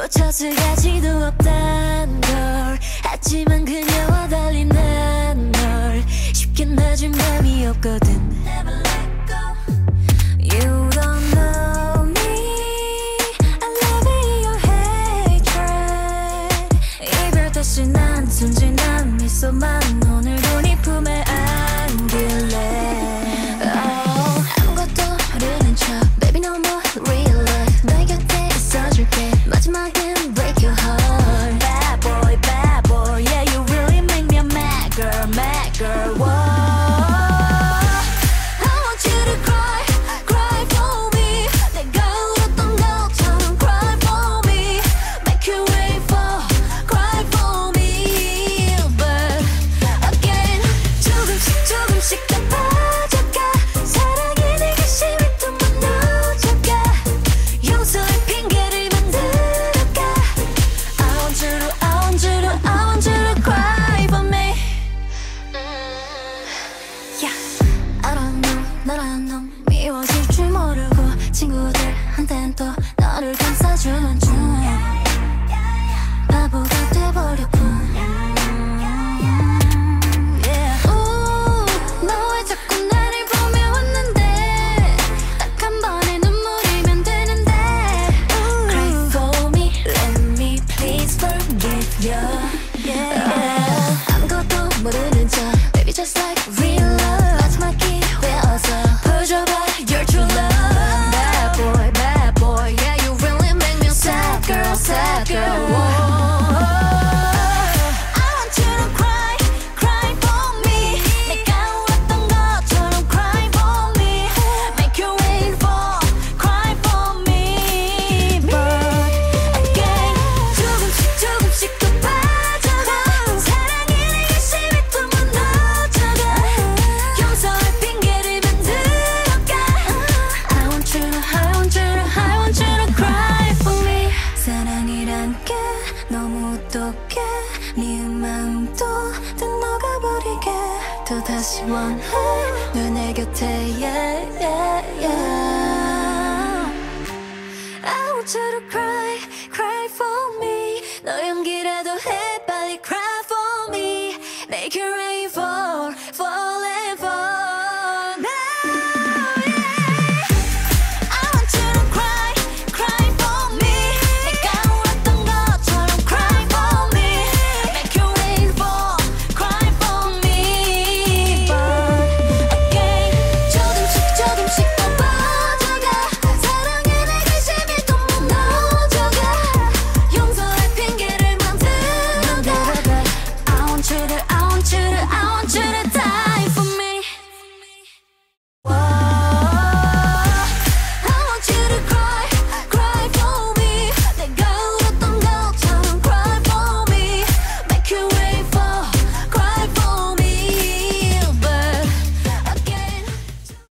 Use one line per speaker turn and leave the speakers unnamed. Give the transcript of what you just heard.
꽂혔을 가지도 없단 걸 하지만 그녀와 달리 난 널 쉽게 놔준 감이 없거든 Ever let go, you don't know me. I love you, hey girl. 이별 떠 신난 순진한 미소만 친구들한텐 또 너를 감싸주는 중 어떻게 네 마음도 다 녹아버리게 또 다시 원해 너내 곁에 yeah, yeah, yeah. I want you to cry